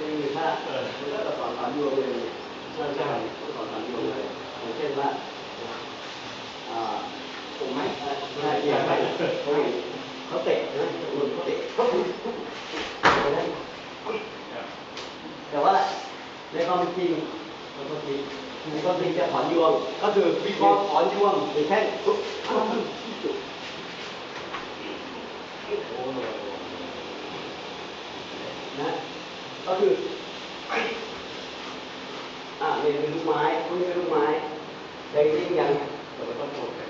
จะมีถ้าเออมันก็จะสอนสามยวงเลยใช่ใช่ต้องสอนสามยวงเลยอย่างเช่นว่าอ่าถูกไหมใช่ใช่ใช่เขาเขาเตะนะคุณเขาเตะเขาแต่ว่าในความจริงในความจริงในความจริงจะถอนยวง ก็คือวิเคราะห์ถอนยวงหรือแค่ปุ๊บอ้าว นะ ก็คือ อ่านี่เป็นลูกไม้พวกนี้เป็นลูกไม้แต่จริงๆอย่างเราไม่ต้องโกรธกัน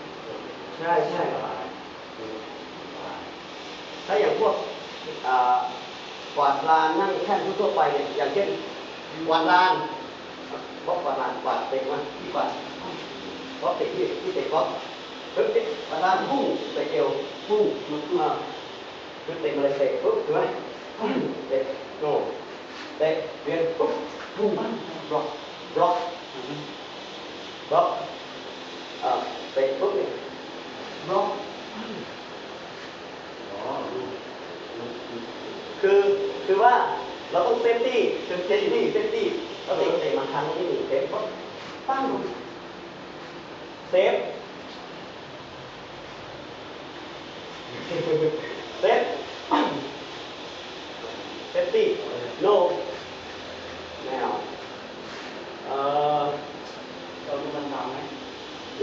ใช่ใช่ถ้าอย่างพวกอ่ากวาดลานนั่งแท่นทั่วๆไปเนี่ยอย่างเช่นกวาดลานบล็อกกวาดลานกวาดเตะมาที่กวาดบล็อกเตะที่ที่เตะบล็อกปึ๊บเตะกวาดลานพุ่งเตะเอวพุ่งมันมาปึ๊บเตะมาเลยเตะปุ๊บถูกไหม พุ่งเตะโน่เตะเวียนปุ๊บพุ่งบล็อกบล็อกบล็อกอ่าเตะปุ๊บเนี่ยบล็อกคือคือว่าเราต้อง safety safety safety เราเตะเตะมาครั้งที่หนึ่ง safe ปั๊บปั้งเซฟ เซฟเซฟตี้ no ไม่เอาเอ่อเราดูมันดำไหมห